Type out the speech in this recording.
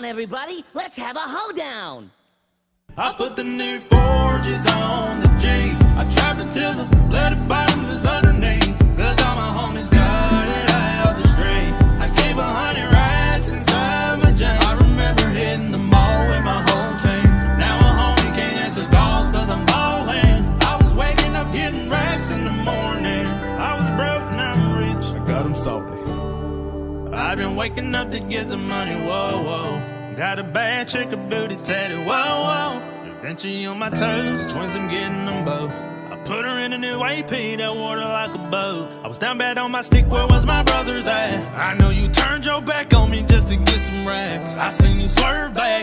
on, everybody. Let's have a hoedown. I put the new forges on the G. I trapped until the bloody bottoms is underneath. Cause all my homies got it out the street. I gave a hundred rats inside my jeans. I remember hitting the mall with my whole team. Now a homie can't answer calls cause I'm ballin'. I was waking up getting racks in the morning. I was broke, now I'm rich. I got him salty. I've been waking up to get the money, whoa, whoa. Got a bad chick, a booty tatted, whoa, whoa. Vinci on my toes, twins, I'm getting them both. I put her in a new AP, that water like a boat. I was down bad on my stick, where was my brother's at? I know you turned your back on me just to get some racks. I seen you swerve back,